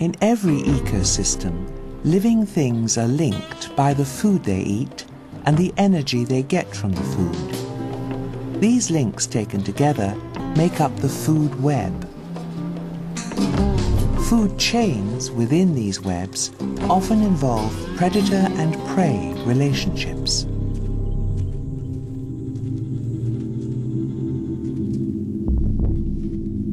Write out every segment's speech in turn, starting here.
In every ecosystem, living things are linked by the food they eat and the energy they get from the food. These links taken together make up the food web. Food chains within these webs often involve predator and prey relationships.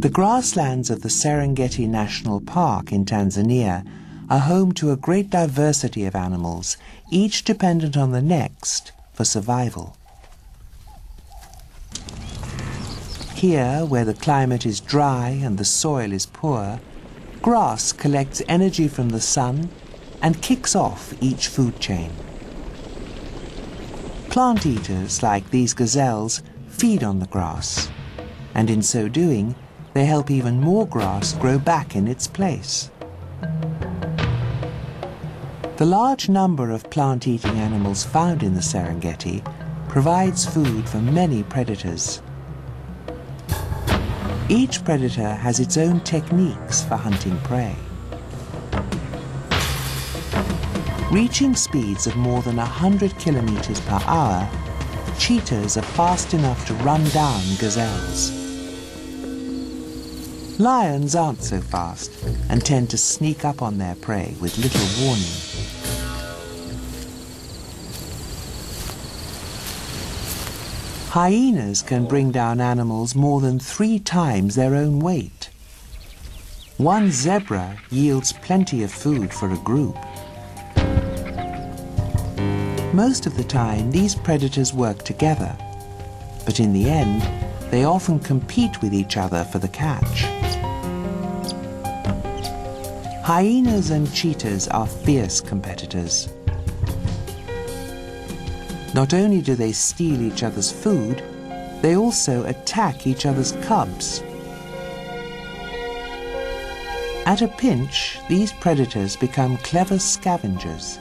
The grasslands of the Serengeti National Park in Tanzania are home to a great diversity of animals, each dependent on the next for survival. Here, where the climate is dry and the soil is poor, grass collects energy from the sun and kicks off each food chain. Plant eaters, like these gazelles, feed on the grass, and in so doing, they help even more grass grow back in its place. The large number of plant-eating animals found in the Serengeti provides food for many predators. Each predator has its own techniques for hunting prey. Reaching speeds of more than 100 kilometers per hour, cheetahs are fast enough to run down gazelles. Lions aren't so fast and tend to sneak up on their prey with little warning. Hyenas can bring down animals more than three times their own weight. One zebra yields plenty of food for a group. Most of the time, these predators work together, but in the end, they often compete with each other for the catch. Hyenas and cheetahs are fierce competitors. Not only do they steal each other's food, they also attack each other's cubs. At a pinch, these predators become clever scavengers.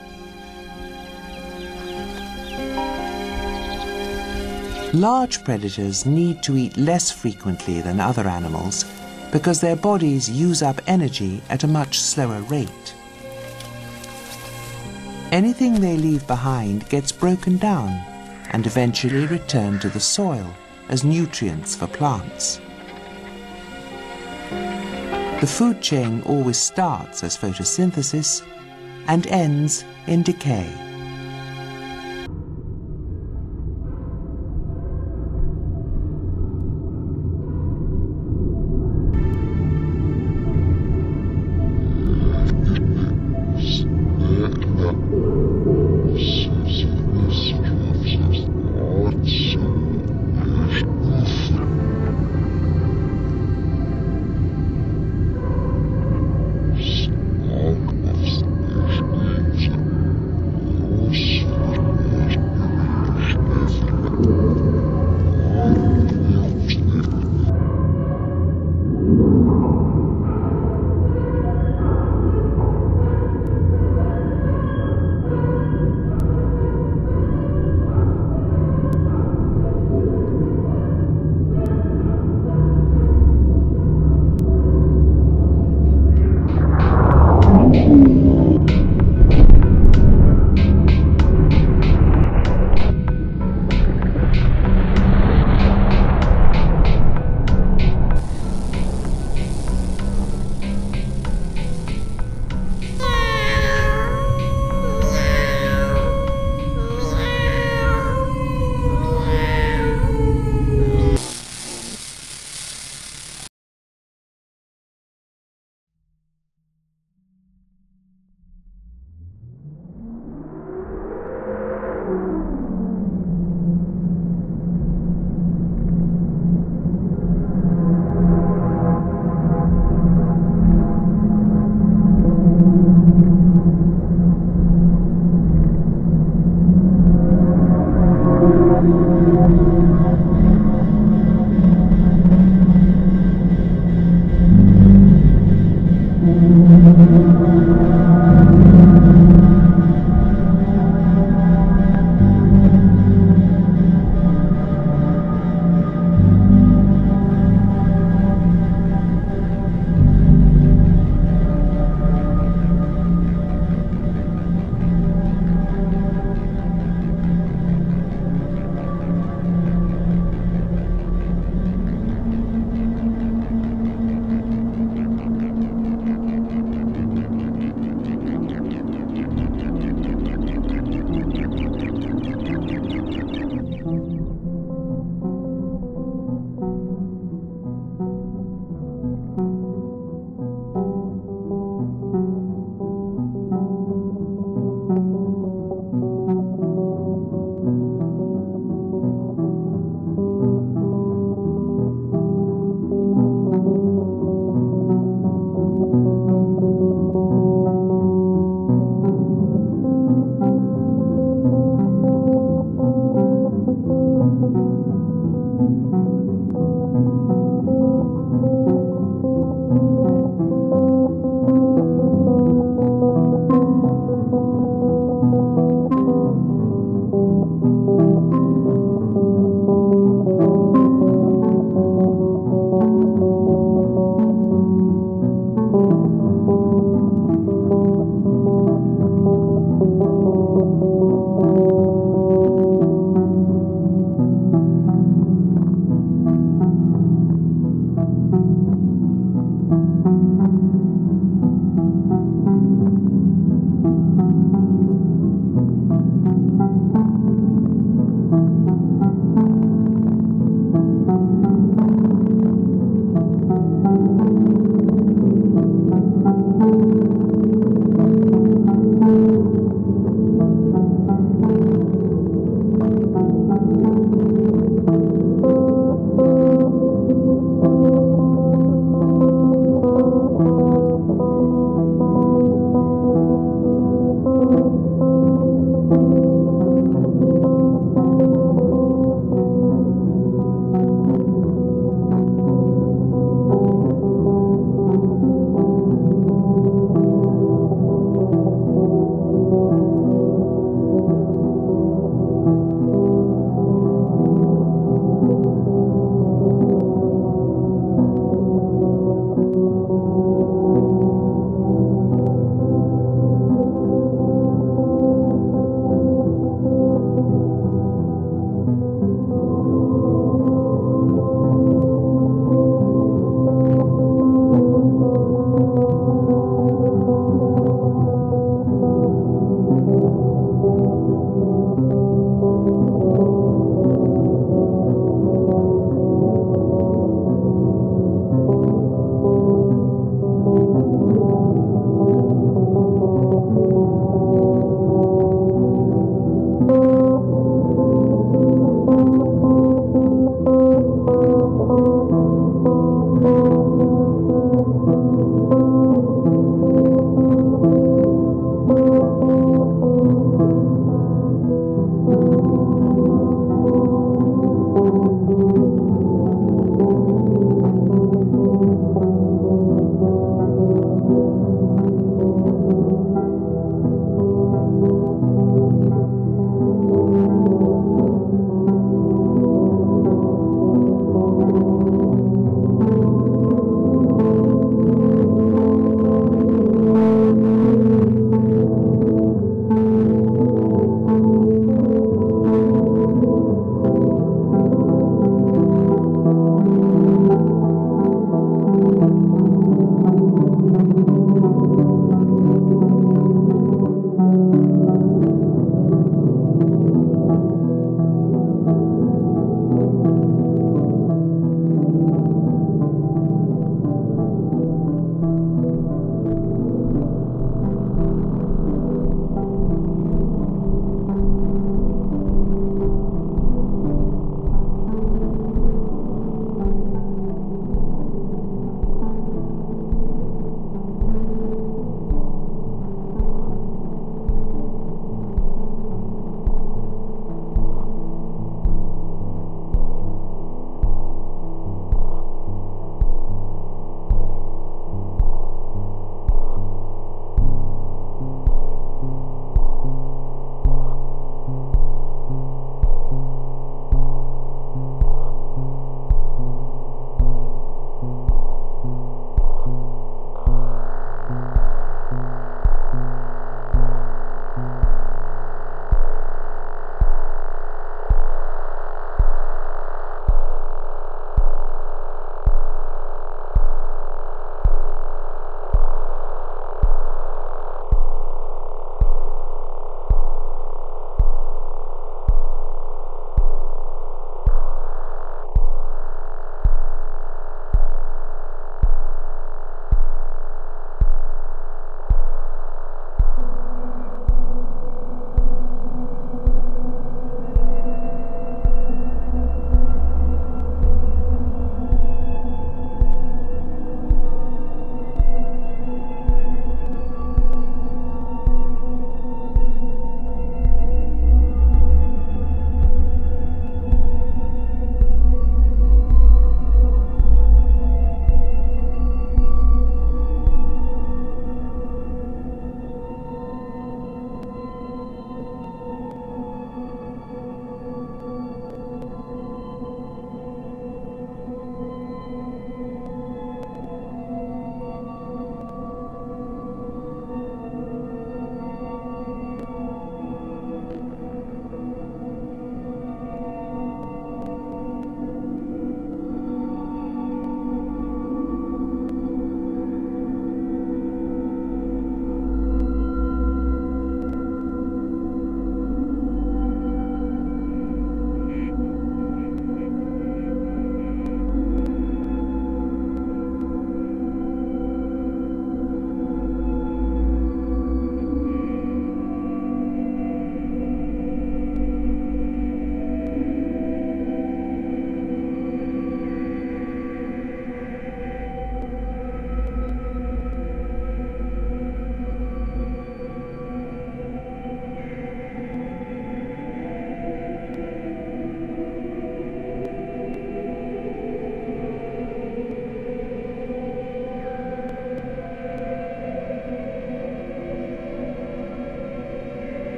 Large predators need to eat less frequently than other animals because their bodies use up energy at a much slower rate. Anything they leave behind gets broken down and eventually returned to the soil as nutrients for plants. The food chain always starts as photosynthesis and ends in decay.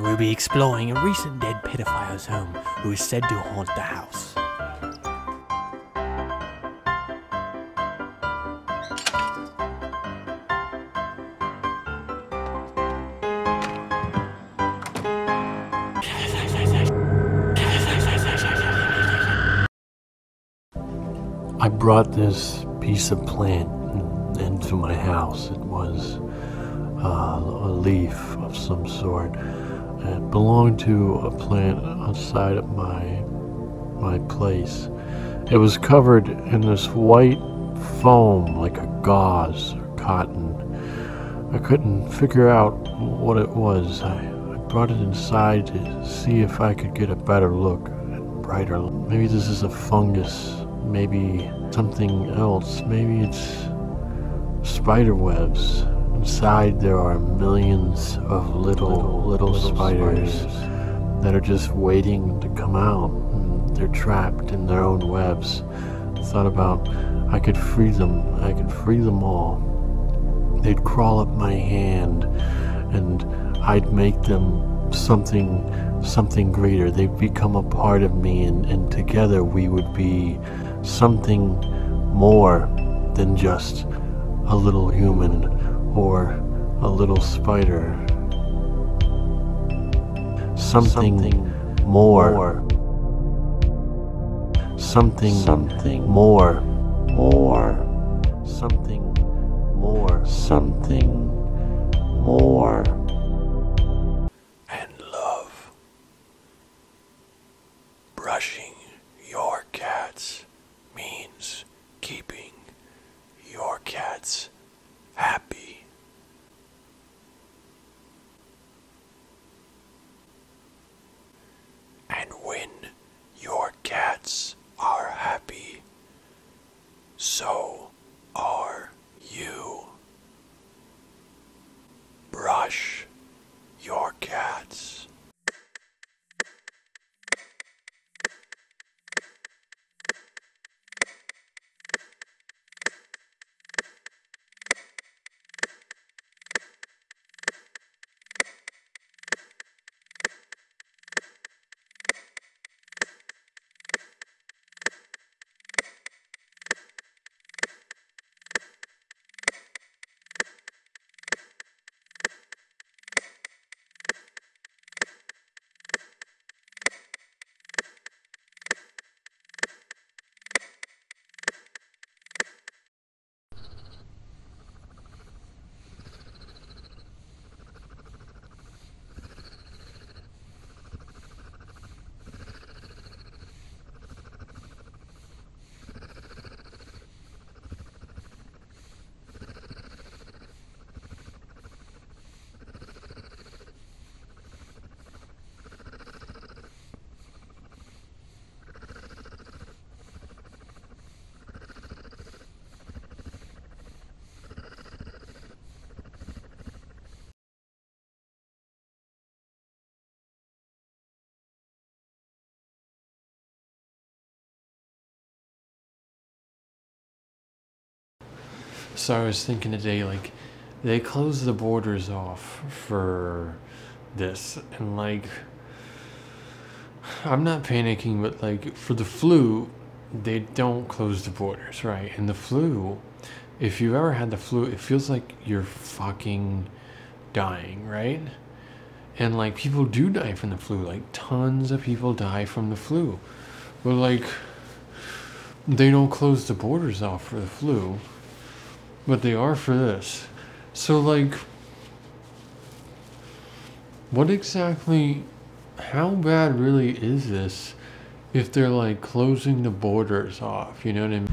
Will be exploring a recent dead pedophile's home who is said to haunt the house. I brought this piece of plant into my house. It was uh, a leaf of some sort. It belonged to a plant outside of my my place. It was covered in this white foam, like a gauze or cotton. I couldn't figure out what it was. I, I brought it inside to see if I could get a better look, a brighter. look. Maybe this is a fungus. Maybe something else. Maybe it's spider webs. Inside there are millions of little, little, spiders, that are just waiting to come out. They're trapped in their own webs. I thought about I could free them. I could free them all. They'd crawl up my hand, and I'd make them something, something greater. They'd become a part of me, and, and together we would be something more than just a little human or a little spider. Something, more. Something, something more. More. Something more. Something more. And love. Brushing your cats means keeping your cats happy. And when your cats are happy, so are you. Brush your cats. So I was thinking today, like, they closed the borders off for this, and like, I'm not panicking, but like, for the flu, they don't close the borders, right? And the flu, if you've ever had the flu, it feels like you're fucking dying, right? And like, people do die from the flu, like, tons of people die from the flu. But like, they don't close the borders off for the flu but they are for this. So, like, what exactly, how bad really is this if they're like closing the borders off? You know what I mean?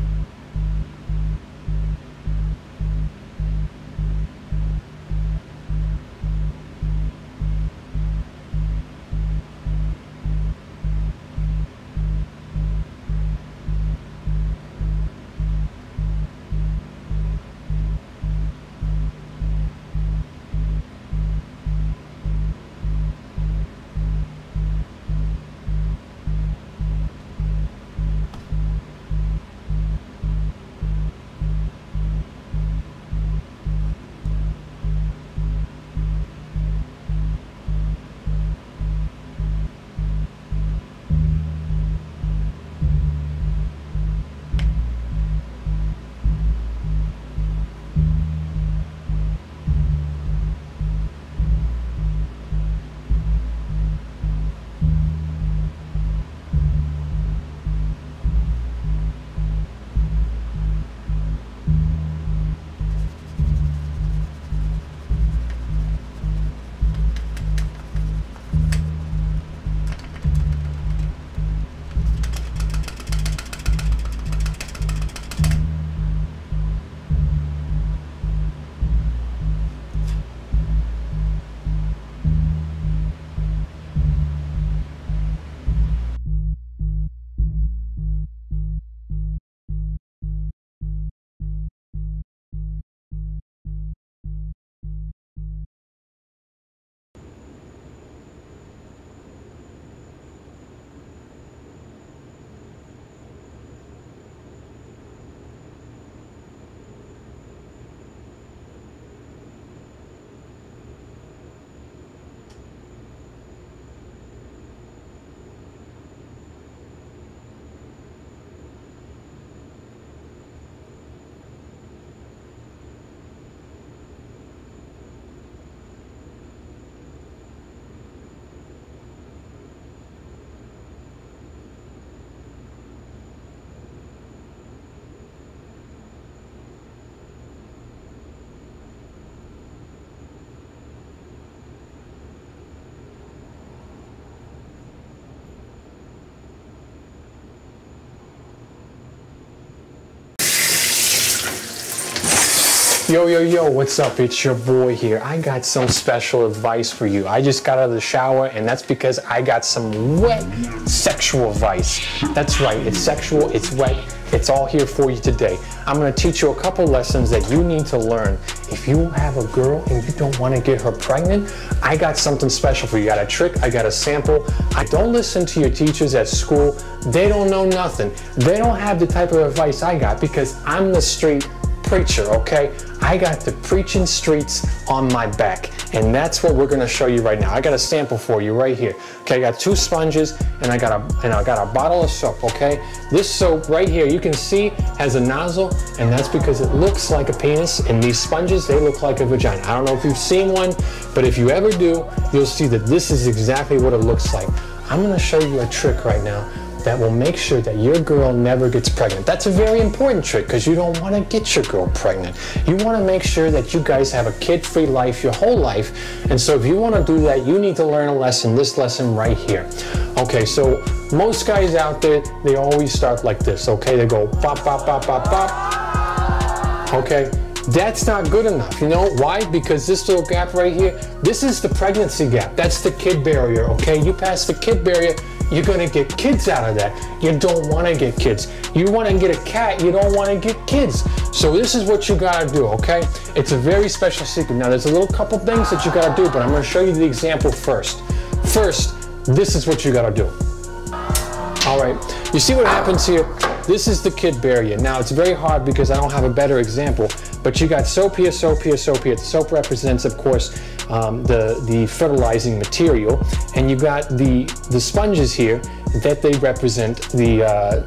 Yo, yo, yo, what's up? It's your boy here. I got some special advice for you. I just got out of the shower, and that's because I got some wet sexual advice. That's right, it's sexual, it's wet, it's all here for you today. I'm gonna teach you a couple lessons that you need to learn. If you have a girl and you don't wanna get her pregnant, I got something special for you. I got a trick, I got a sample. I don't listen to your teachers at school. They don't know nothing. They don't have the type of advice I got because I'm the street preacher, okay? I got the preaching streets on my back, and that's what we're gonna show you right now. I got a sample for you right here. Okay, I got two sponges and I got a and I got a bottle of soap, okay? This soap right here, you can see has a nozzle, and that's because it looks like a penis, and these sponges, they look like a vagina. I don't know if you've seen one, but if you ever do, you'll see that this is exactly what it looks like. I'm gonna show you a trick right now that will make sure that your girl never gets pregnant. That's a very important trick because you don't want to get your girl pregnant. You want to make sure that you guys have a kid-free life your whole life. And so if you want to do that, you need to learn a lesson, this lesson right here. Okay, so most guys out there, they always start like this, okay? They go pop, pop, pop, pop, pop. Okay, that's not good enough. You know why? Because this little gap right here, this is the pregnancy gap. That's the kid barrier, okay? You pass the kid barrier, you're gonna get kids out of that. You don't wanna get kids. You wanna get a cat, you don't wanna get kids. So this is what you gotta do, okay? It's a very special secret. Now there's a little couple things that you gotta do, but I'm gonna show you the example first. First, this is what you gotta do. All right, you see what happens here? This is the kid barrier. Now it's very hard because I don't have a better example, but you got soap here, soap here, soap here. The soap represents, of course, um, the, the fertilizing material, and you got the, the sponges here that they represent the, uh,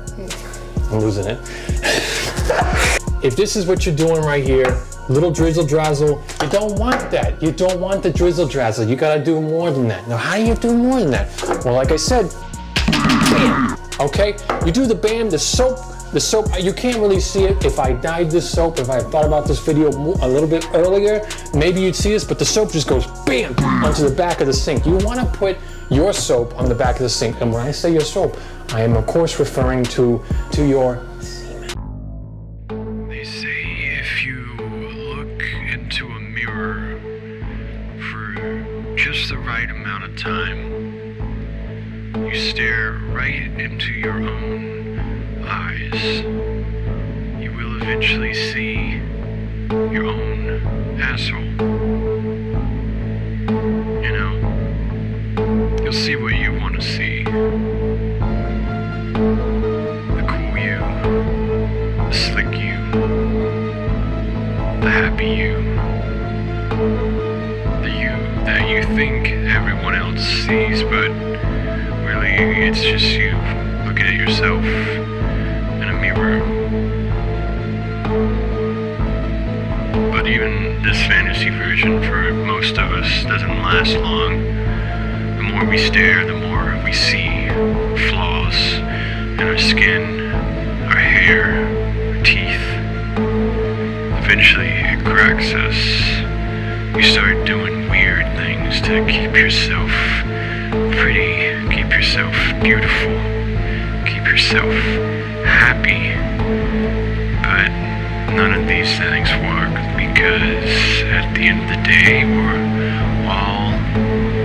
I'm losing it. if this is what you're doing right here, little drizzle drazzle, you don't want that. You don't want the drizzle drazzle. You gotta do more than that. Now, how do you do more than that? Well, like I said, bam, okay? You do the bam, the soap, the soap, you can't really see it. If I dyed this soap, if I thought about this video a little bit earlier, maybe you'd see this, but the soap just goes bam onto the back of the sink. You wanna put your soap on the back of the sink. And when I say your soap, I am of course referring to, to your They say if you look into a mirror for just the right amount of time, you stare right into your own eyes, you will eventually see your own asshole. You know, you'll see what you want to see. The cool you, the slick you, the happy you, the you that you think everyone else sees, but really it's just you looking at yourself this fantasy version for most of us doesn't last long. The more we stare, the more we see flaws in our skin, our hair, our teeth. Eventually, it cracks us. You start doing weird things to keep yourself pretty, keep yourself beautiful, keep yourself happy. But none of these things work because at the end of the day, we're all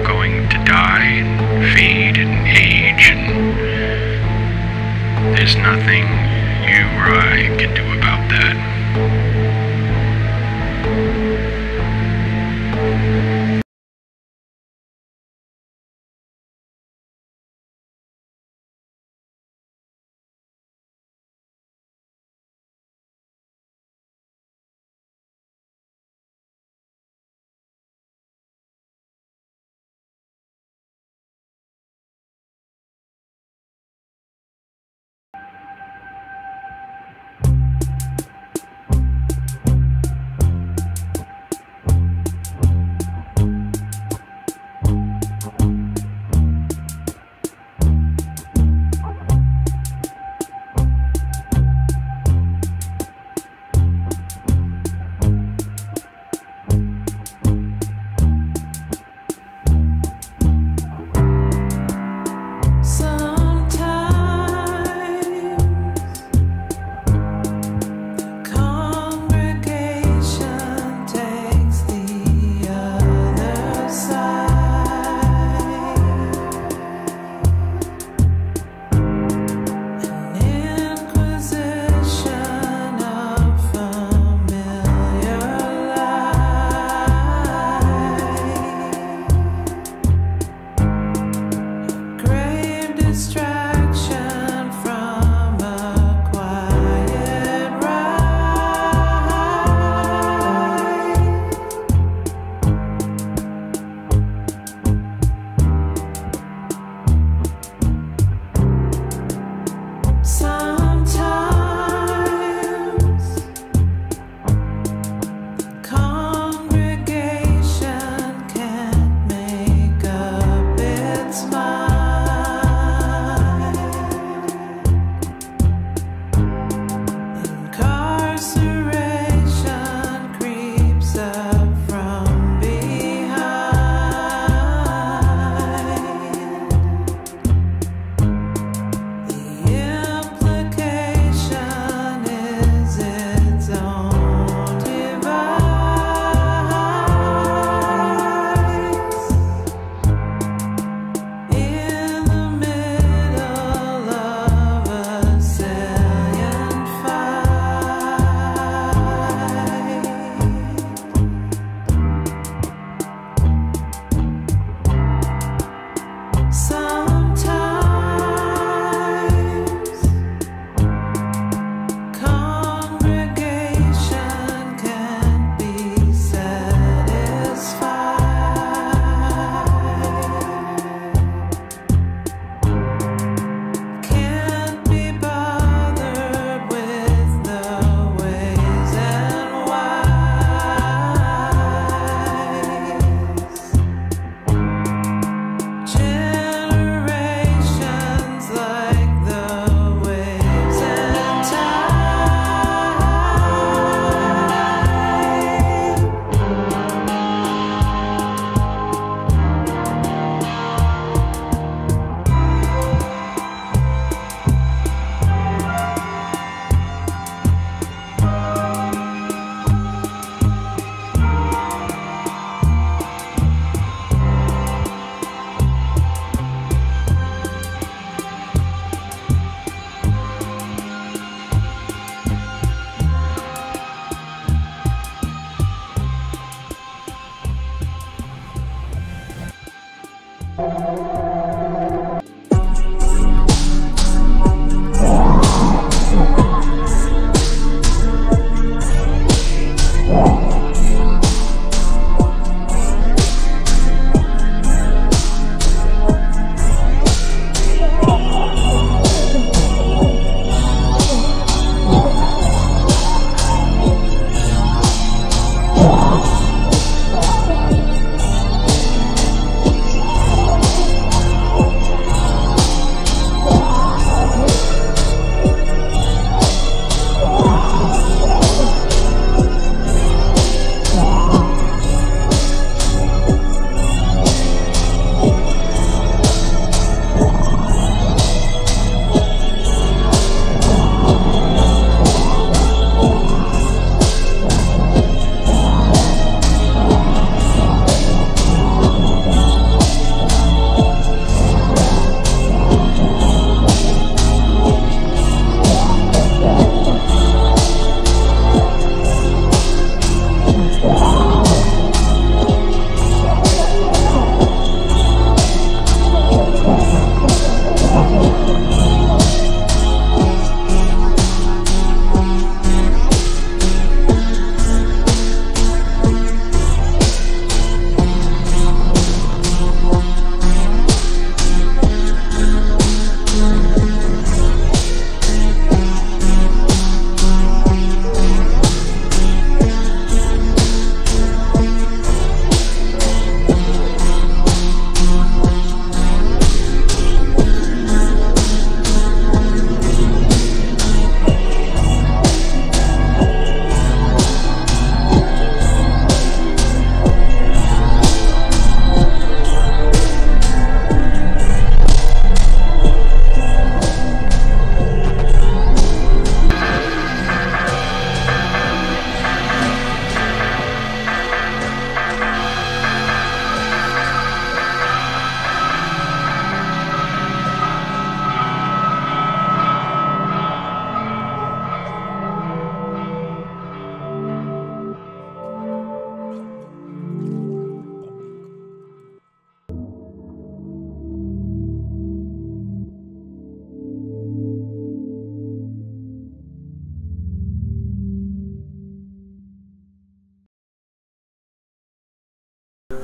going to die and fade and age, and there's nothing you or I can do about that.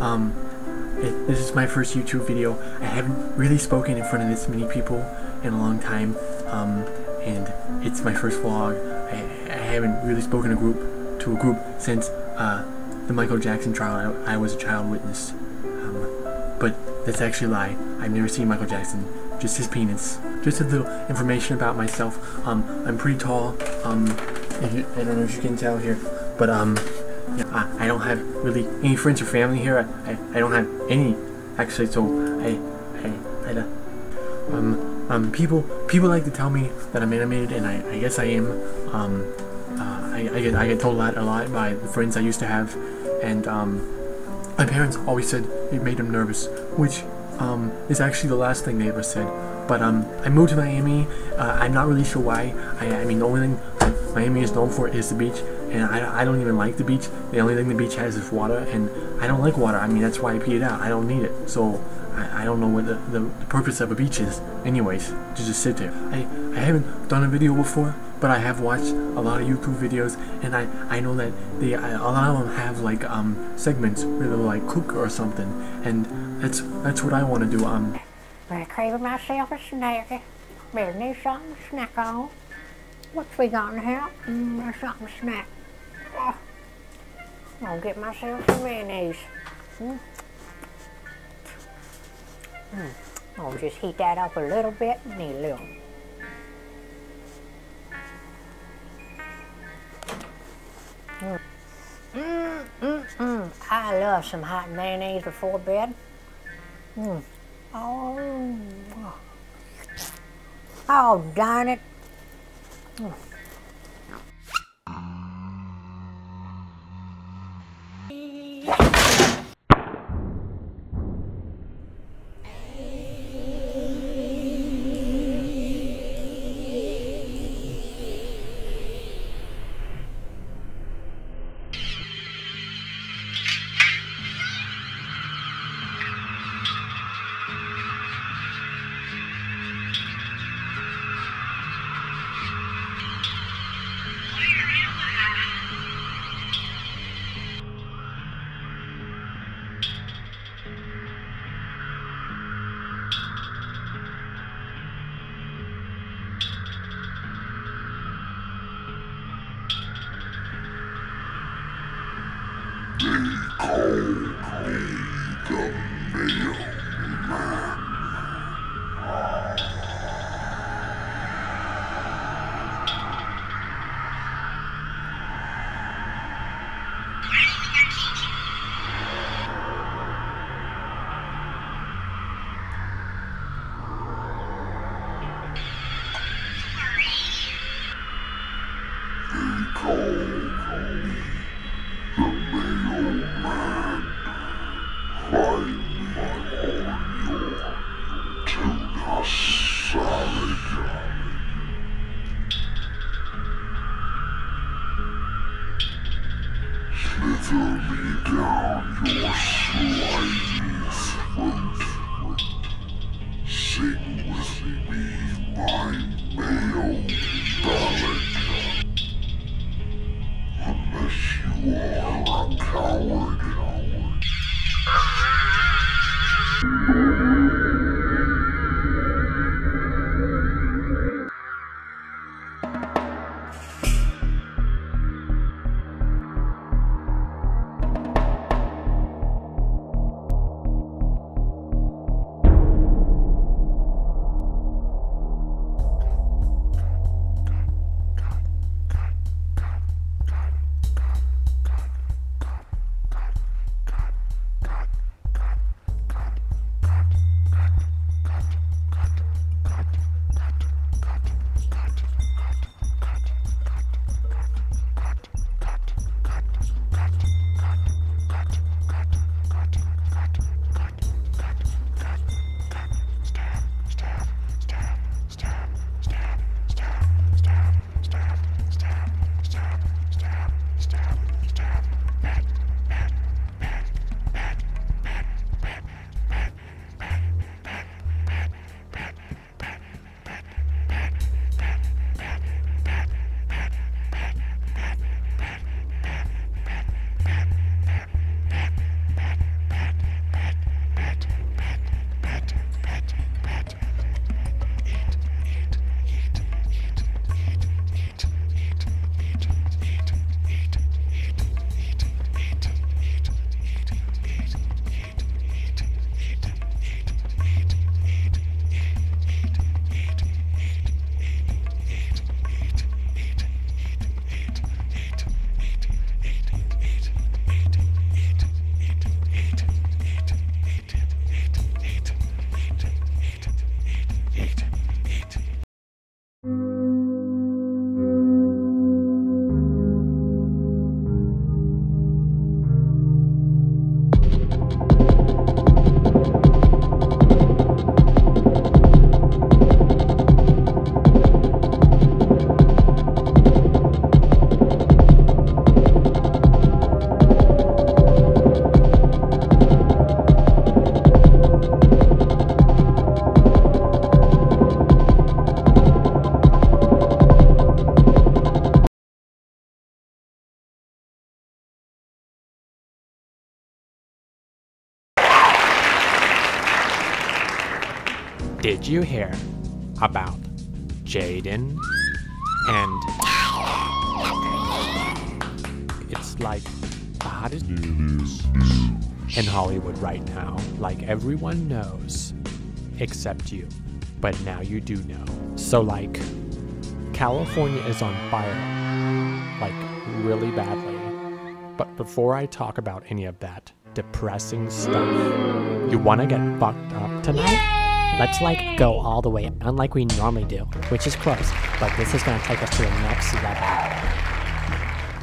Um, it, this is my first YouTube video. I haven't really spoken in front of this many people in a long time, um, and it's my first vlog. I, I haven't really spoken a group to a group since uh, the Michael Jackson trial. I, I was a child witness, um, but that's actually a lie. I've never seen Michael Jackson. Just his penis. Just a little information about myself. Um, I'm pretty tall. Um, I don't know if you can tell here, but um, yeah, I, I don't have really any friends or family here. I, I, I don't have any actually. So I I I um um people people like to tell me that I'm animated, and I, I guess I am. Um, uh, I, I get I get told that a lot by the friends I used to have, and um, my parents always said it made them nervous, which um, is actually the last thing they ever said. But um, I moved to Miami. Uh, I'm not really sure why. I, I mean, the only thing Miami is known for is the beach, and I, I don't even like the beach. The only thing the beach has is water, and I don't like water. I mean, that's why I pee it out. I don't need it. So I, I don't know what the, the, the purpose of a beach is, anyways, to just sit there. I, I haven't done a video before, but I have watched a lot of YouTube videos, and I, I know that they a lot of them have like um segments where they'll like cook or something, and that's that's what I want to do. Um, I craving myself a snack. Better need something to snack on. What we got in here? Mm, something to snack. Oh, gonna get myself some mayonnaise. Mm. Mm. I'll just heat that up a little bit. Need a little. Mm. Mm, mm, mm. I love some hot mayonnaise before bed. Mm. Oh, oh, darn it. Mm. Did you hear about Jaden? And it's like the hottest news in Hollywood right now. Like everyone knows, except you. But now you do know. So, like, California is on fire. Like, really badly. But before I talk about any of that depressing stuff, you wanna get fucked up tonight? Let's like go all the way, unlike we normally do, which is close, but this is gonna take us to the next level.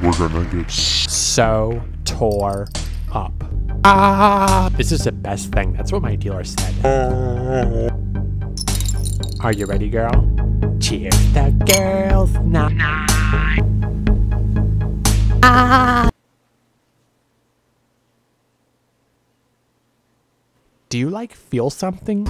We're gonna get So tore up. Ah! This is the best thing. That's what my dealer said. Are you ready, girl? Cheers, the girls' night. Do you like feel something?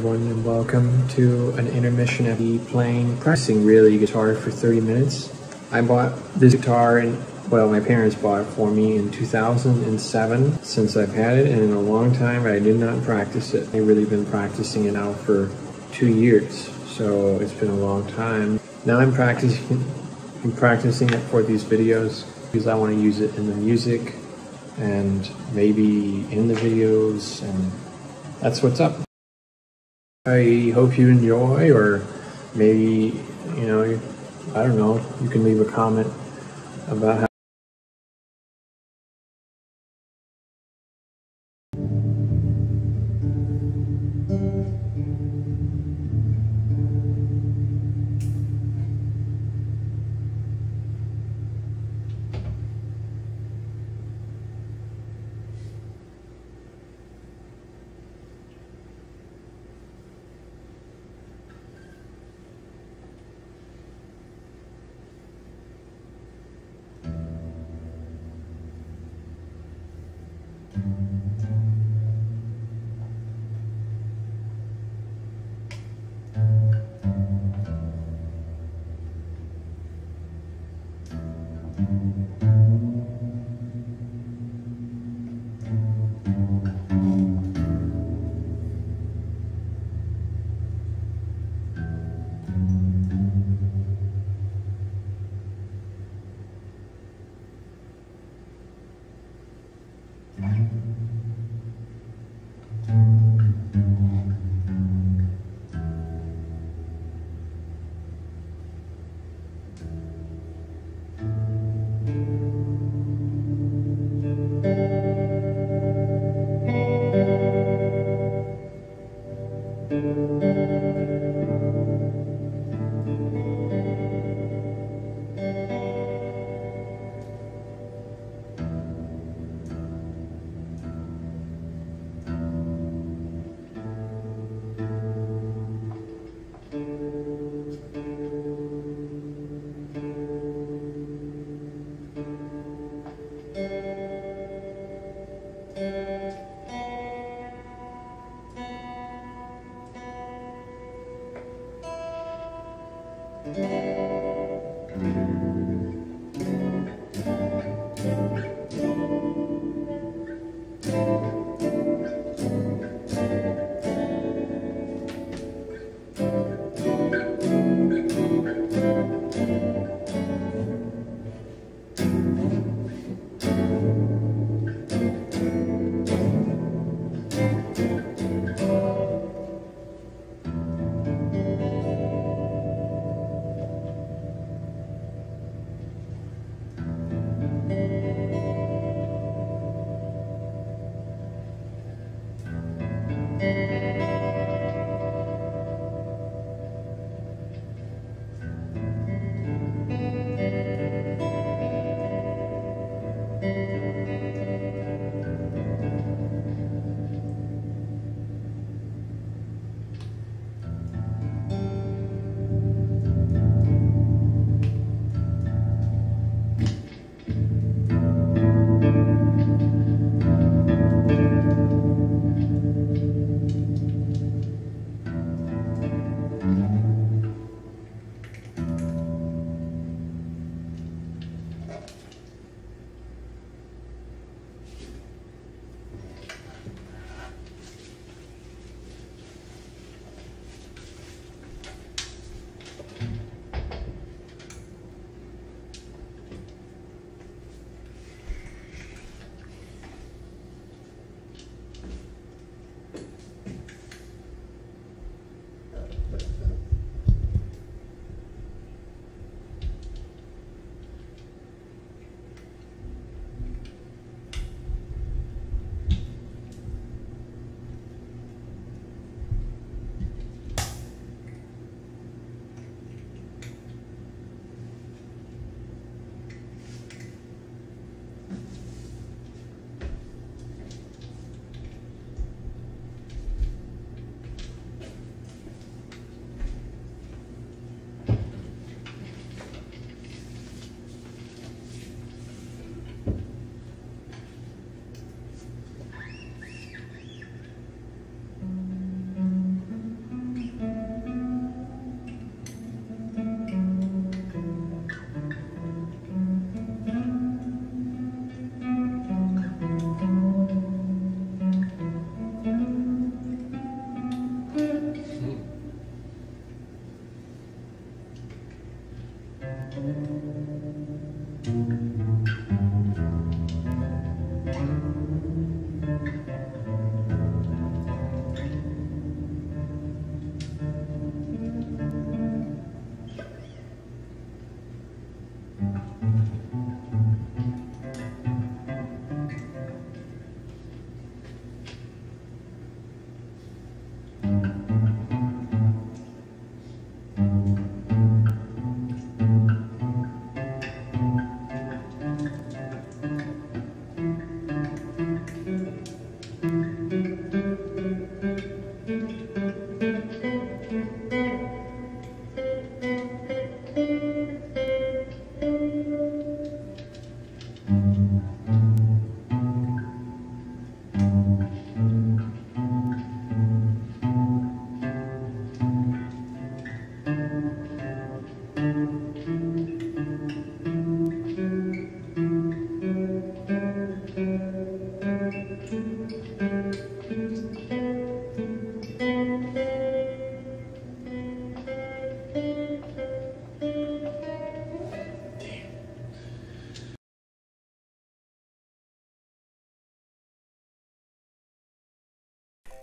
Everyone and welcome to an intermission of me playing practicing really guitar for 30 minutes. I bought this guitar and well my parents bought it for me in 2007 since I've had it and in a long time I did not practice it. I've really been practicing it now for two years so it's been a long time. Now I'm practicing I'm practicing it for these videos because I want to use it in the music and maybe in the videos, and that's what's up. I hope you enjoy, or maybe, you know, I don't know, you can leave a comment about how.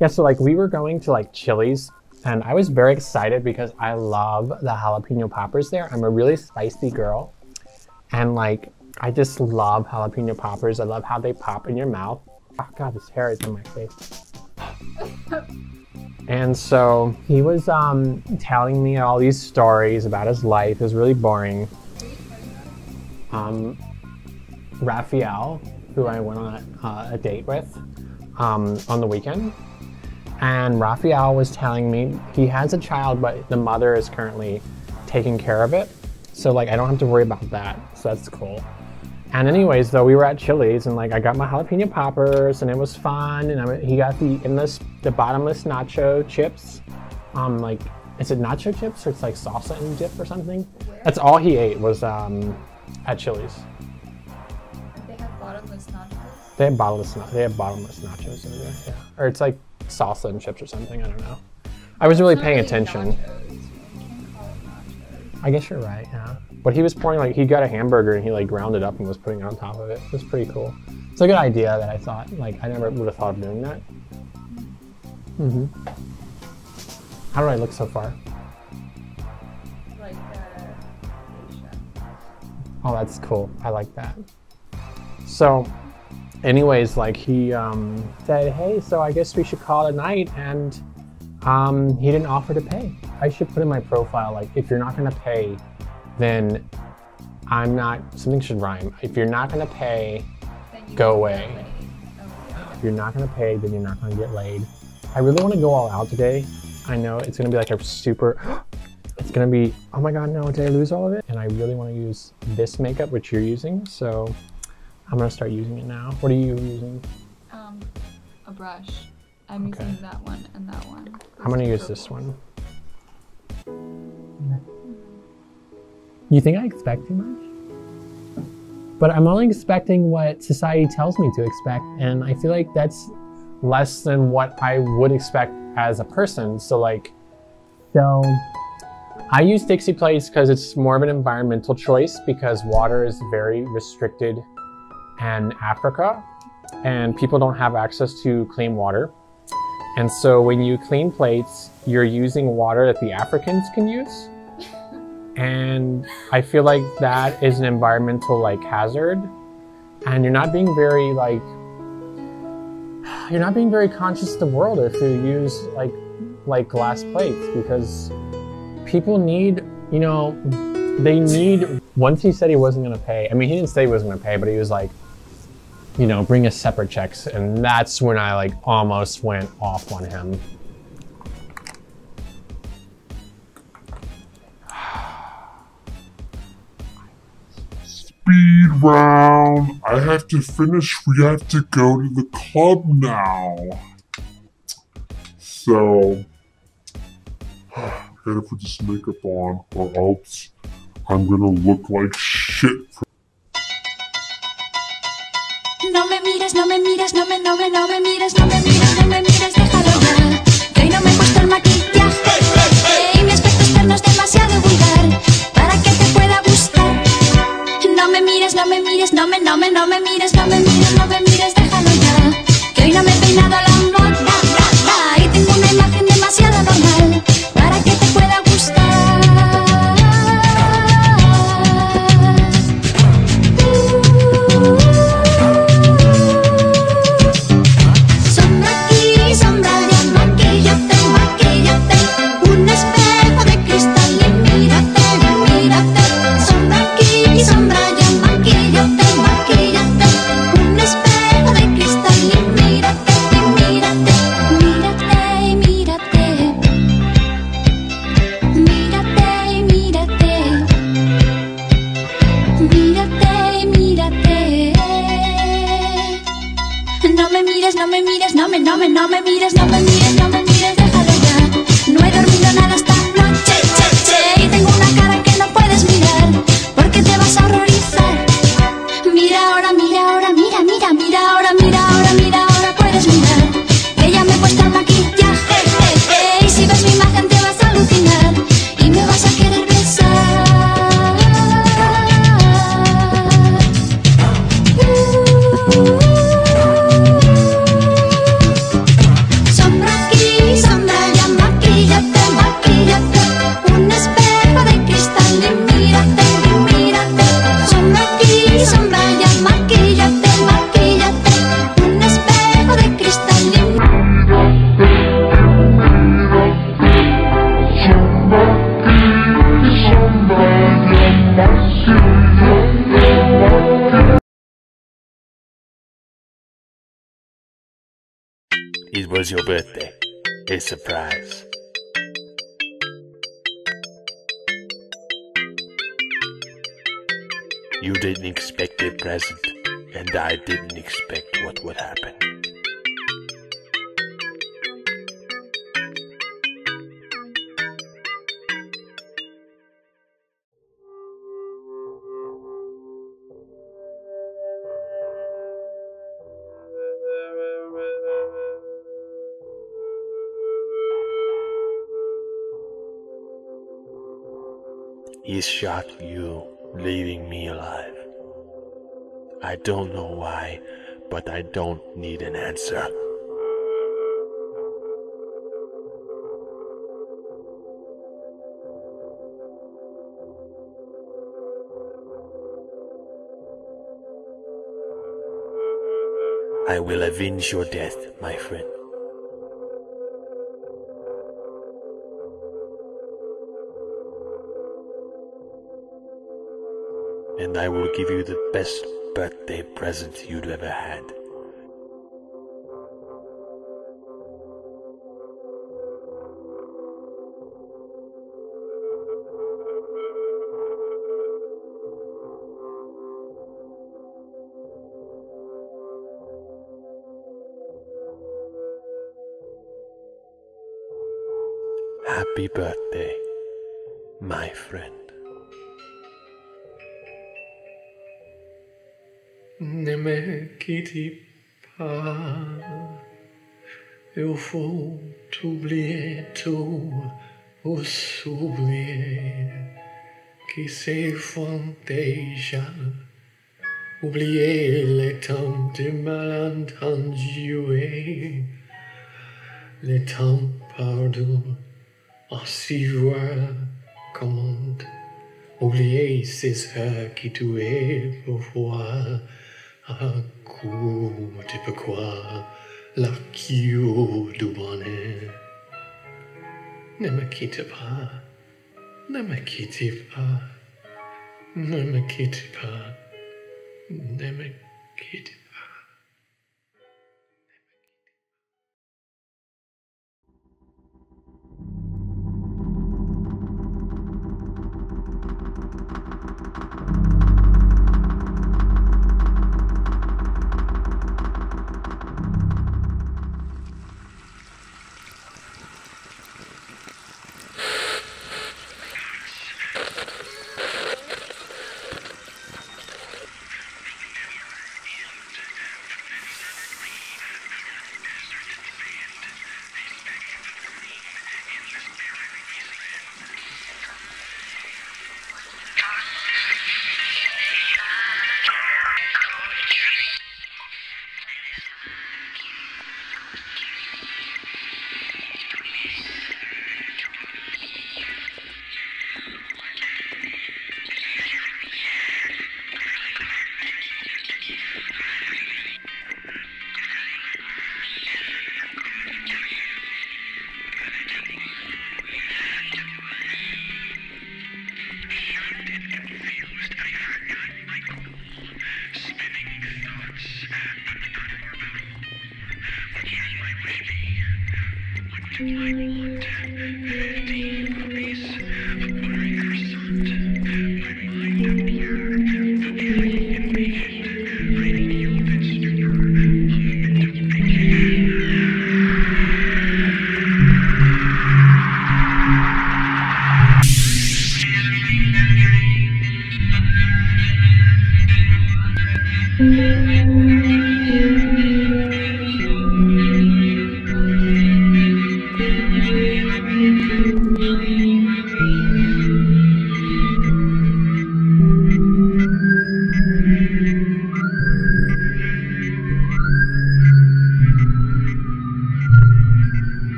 Yeah, so like we were going to like Chili's and I was very excited because I love the jalapeno poppers there. I'm a really spicy girl. And like I just love jalapeno poppers. I love how they pop in your mouth. Oh god, this hair is in my face. And so he was um, telling me all these stories about his life. It was really boring. Um, Raphael, who I went on a, uh, a date with um, on the weekend, and Raphael was telling me he has a child, but the mother is currently taking care of it. So like I don't have to worry about that. So that's cool. And anyways, though, we were at Chili's and like I got my jalapeno poppers and it was fun. And I, he got the endless, the bottomless nacho chips. Um, like is it nacho chips or it's like salsa and dip or something? That's all he ate was um, at Chili's. They have bottomless nachos. They have bottomless they have bottomless nachos in there, yeah. Or it's like salsa and chips or something. I don't know. I was really paying really attention. nachos. You can't call it nachos. I guess you're right, yeah. But he was pouring like he got a hamburger and he like ground it up and was putting it on top of it. It was pretty cool. It's a good idea that I thought like I never would have thought of doing that. hmm How do I look so far? Like uh. Oh, that's cool. I like that. So, anyways, like he um, said, hey, so I guess we should call it a night, and um, he didn't offer to pay. I should put in my profile like, if you're not gonna pay, then I'm not. Something should rhyme. If you're not gonna pay, Go away. Oh, if you're not gonna pay, then you're not gonna get laid. I really want to go all out today. I know it's gonna be like a super. It's gonna be. Oh my god, no! Did I lose all of it? And I really want to use this makeup, which you're using. So I'm gonna start using it now. What are you using? Um, a brush. I'm Okay. using that one and that one. I'm gonna Those use this one. You think I expect too much? But I'm only expecting what society tells me to expect, and I feel like that's less than what I would expect as a person. So like, so I use Dixie plates because it's more of an environmental choice because water is very restricted in Africa, and people don't have access to clean water. And so when you clean plates, you're using water that the Africans can use. And I feel like that is an environmental like hazard. And you're not being very like you're not being very conscious of the world if you use like like glass plates because people need, you know, they need once he said he wasn't gonna pay. I mean he didn't say he wasn't gonna pay, but he was like, you know, bring us separate checks. And that's when I like almost went off on him. Speed round. I have to finish. We have to go to the club now. So, I gotta put this makeup on, or else I'm gonna look like shit. Mires, no me mires, no me, no me, no me mires, no me mires, no me mires, déjalo ya. Que hoy no me he puesto el maquillaje y mi aspecto externo es demasiado vulgar para que te pueda gustar. No me mires, no me mires, no me, no me, no me mires, no me mires, no me mires, déjalo ya. Que hoy no me he peinado la me no me, no me mires, no me mires, surprise. You didn't expect a present, and I didn't expect what would happen. He shot you, leaving me alive. I don't know why, but I don't need an answer. I will avenge your death, my friend. And I will give you the best birthday present you'd ever had. Happy birthday, my friend. Ne me quitte pas, il faut oublier tout ou s'oublier qui s'est déjà. Oublier les temps de malentendu les temps perdus. Ainsi voir comment oublier ces heures qui tu es pour voir à pourquoi la cure du bonheur. Ne me quitte pas, ne me quitte pas, ne me quitte pas, ne me quitte pas.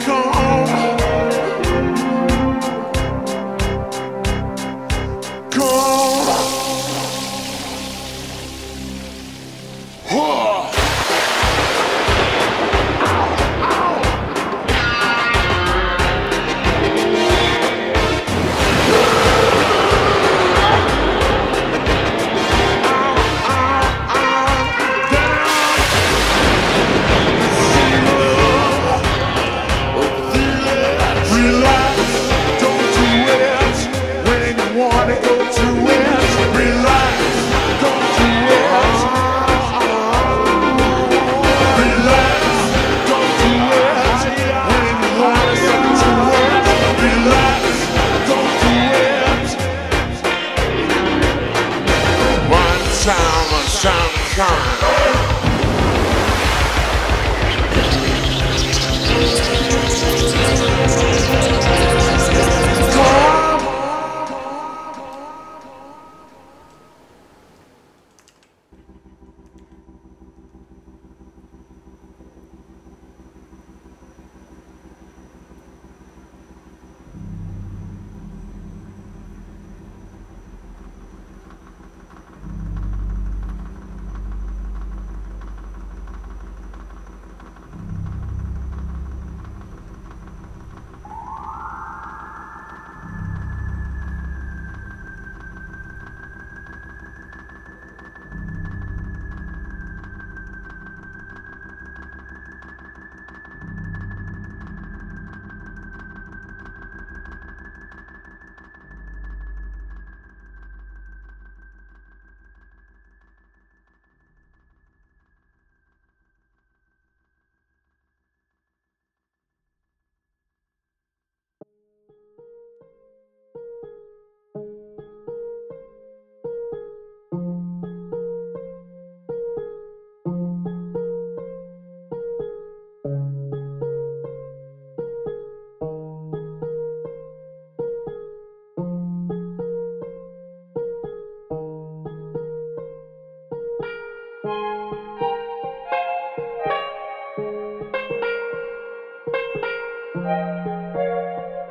Come. Música